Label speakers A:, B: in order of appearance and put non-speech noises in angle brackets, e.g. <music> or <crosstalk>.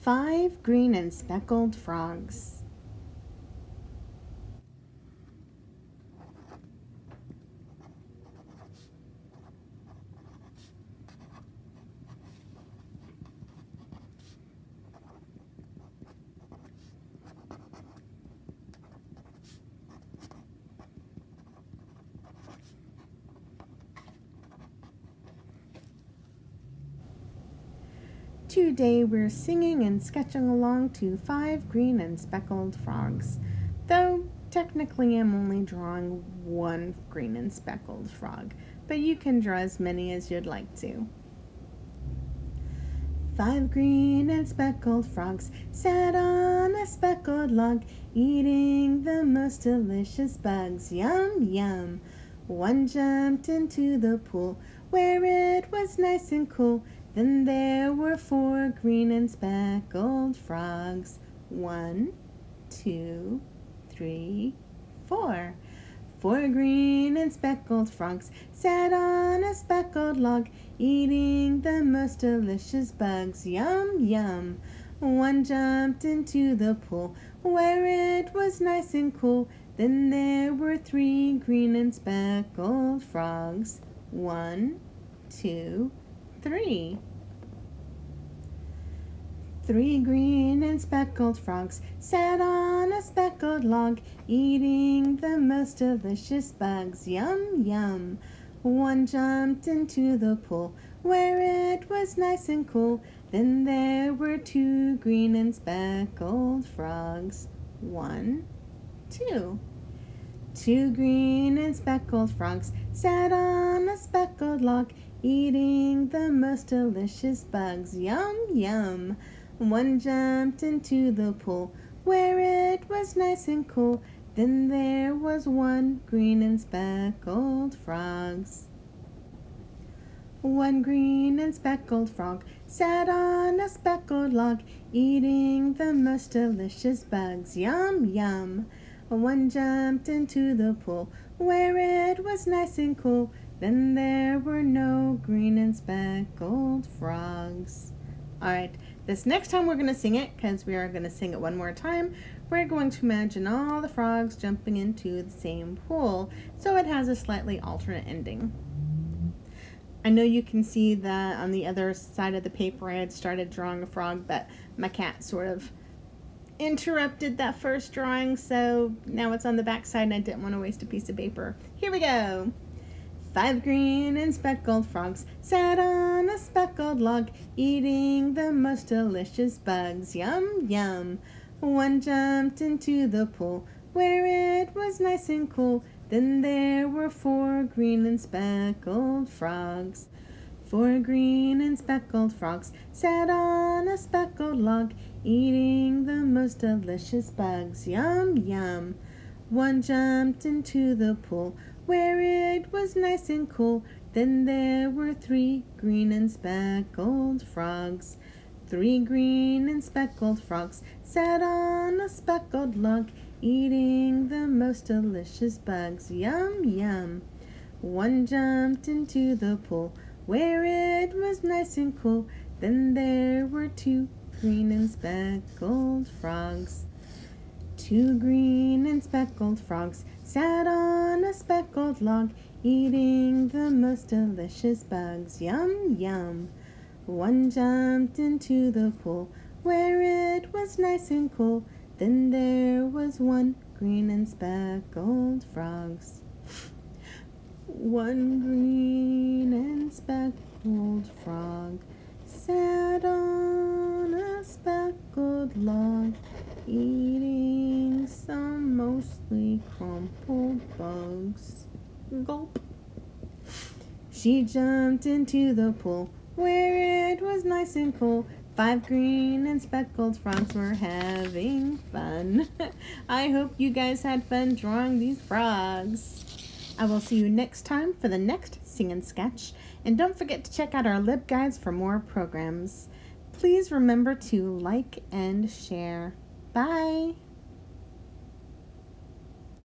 A: Five green and speckled frogs. Today we're singing and sketching along to five green and speckled frogs, though technically I'm only drawing one green and speckled frog, but you can draw as many as you'd like to. Five green and speckled frogs sat on a speckled log, eating the most delicious bugs. Yum, yum. One jumped into the pool where it was nice and cool. Then there were four green and speckled frogs. One, two, three, four. Four green and speckled frogs sat on a speckled log, eating the most delicious bugs. Yum, yum. One jumped into the pool where it was nice and cool. Then there were three green and speckled frogs. One, two, three. Three green and speckled frogs sat on a speckled log, eating the most delicious bugs. Yum, yum. One jumped into the pool where it was nice and cool. Then there were two green and speckled frogs. One, two. Two green and speckled frogs sat on a speckled log, eating the most delicious bugs. Yum, yum. One jumped into the pool where it was nice and cool. Then there was one green and speckled frogs. One green and speckled frog sat on a speckled log, eating the most delicious bugs. Yum, yum. One jumped into the pool where it was nice and cool. Then there were no green and speckled frogs. All right, this next time we're going to sing it, because we are going to sing it one more time, we're going to imagine all the frogs jumping into the same pool, so it has a slightly alternate ending. I know you can see that on the other side of the paper I had started drawing a frog, but my cat sort of interrupted that first drawing, so now it's on the back side and I didn't want to waste a piece of paper. Here we go! Five green and speckled frogs sat on a speckled log, eating the most delicious bugs. Yum, yum. One jumped into the pool where it was nice and cool. Then there were four green and speckled frogs. Four green and speckled frogs sat on a speckled log, eating the most delicious bugs. Yum, yum. One jumped into the pool where it was nice and cool. Then there were three green and speckled frogs. Three green and speckled frogs sat on a speckled log, eating the most delicious bugs. Yum, yum. One jumped into the pool where it was nice and cool. Then there were two green and speckled frogs. Two green and speckled frogs sat on a speckled log, eating the most delicious bugs. Yum, yum. One jumped into the pool where it was nice and cool. Then there was one green and speckled frogs. One green and speckled frog sat on a speckled log, eating some mostly crumpled bugs. Gulp. She jumped into the pool where it was nice and cool. Five green and speckled frogs were having fun. <laughs> I hope you guys had fun drawing these frogs. I will see you next time for the next Sing and Sketch. And don't forget to check out our LibGuides for more programs. Please remember to like and share. Bye!